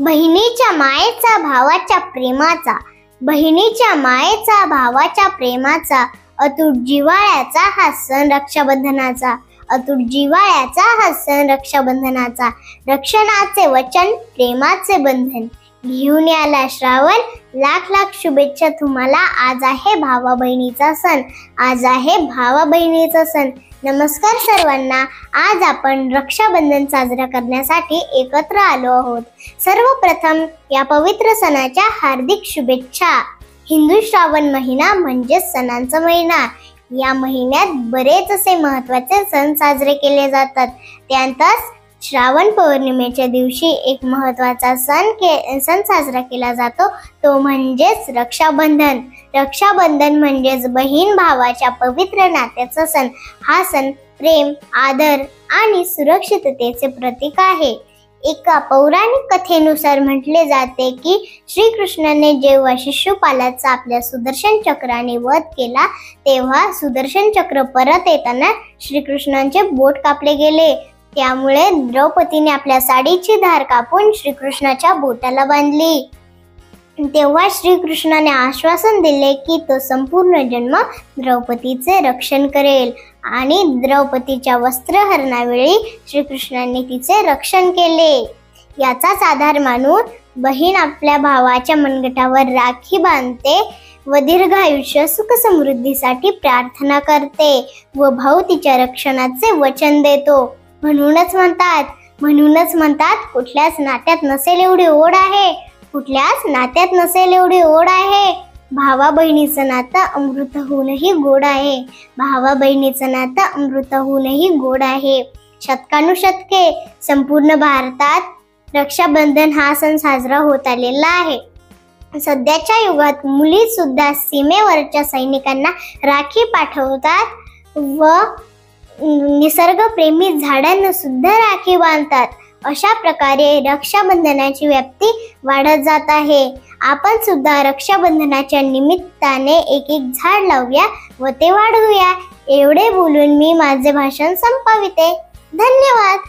बहिणीच्या मायेचा भावाच्या प्रेमाचा. बहिणीच्या मायेचा भावाच्या प्रेमाचा. अतूट जिव्हाळ्याचा हा सण रक्षाबंधनाचा. अतुट जिव्हाळ्याचा हा सण रक्षाबंधनाचा. रक्षणाचे वचन प्रेमाचे बंधन. घेऊन याला श्रावण. लाख लाख शुभेच्छा तुम्हाला. आज आहे भावा बहिणीचा सण. आज आहे भावा बहिणीचा सण. नमस्कार सर्वांना. आज आपण रक्षाबंधन साजरा करण्यासाठी एकत्र आलो आहोत. सर्वप्रथम या पवित्र सणाच्या हार्दिक शुभेच्छा. हिंदू श्रावण महिना म्हणजेच सणांचा महिना. या महिन्यात बरेच असे महत्त्वाचे सण साजरे केले जातात. त्यातच श्रावण पौर्णिमेच्या दिवशी एक महत्त्वाचा सण के सण साजरा केला जातो. तो म्हणजेच रक्षाबंधन. रक्षाबंधन म्हणजेच बहीण भावाच्या पवित्र नात्याचा सण. हा सण प्रेम आदर आणि सुरक्षिततेचे प्रतीक आहे. एका पौराणिक कथेनुसार म्हटले जाते की श्रीकृष्णाने जेव्हा शिशुपालाचा आपल्या सुदर्शन चक्राने वध केला तेव्हा सुदर्शन चक्र परत येताना श्रीकृष्णांचे बोट कापले गेले. त्यामुळे द्रौपदीने आपल्या साडीची धार कापून श्रीकृष्णाच्या बोटाला बांधली. तेव्हा श्रीकृष्णाने आश्वासन दिले की तो संपूर्ण जन्म द्रौपदीचे रक्षण करेल आणि द्रौपदीच्या वस्त्रहरणावेळी श्रीकृष्णाने तिचे रक्षण केले. याचाच आधार मानून बहीण आपल्या भावाच्या मनगटावर राखी बांधते व दीर्घ आयुष्य सुख समृद्धीसाठी प्रार्थना करते व भाऊ तिच्या रक्षणाचे वचन देतो. म्हणूनच म्हणतात म्हणूनच म्हणतात कुठल्याच नात्यात नसेल एवढी ओढ आहे कुठल्याच नात्यात नसेल एवढी ओढ आहे. भावा बहिणीचं नातं अमृतहूनही गोड आहे. भावा बहिणीचं नातं अमृतहूनही गोड आहे. शतकानुशतके संपूर्ण भारतात रक्षाबंधन हा सण साजरा होत आलेला आहे. सध्याच्या युगात मुली सुद्धा सीमेवरच्या सैनिकांना राखी पाठवतात व निसर्गप्रेमी झाडांना सुद्धा राखी बांधतात. अशा प्रकारे रक्षाबंधनाची व्याप्ती वाढत जात आहे. आपण सुद्धा रक्षाबंधनाच्या निमित्ताने एक एक झाड लावूया व ते वाढवूया. एवढे बोलून मी माझे भाषण संपविते. धन्यवाद!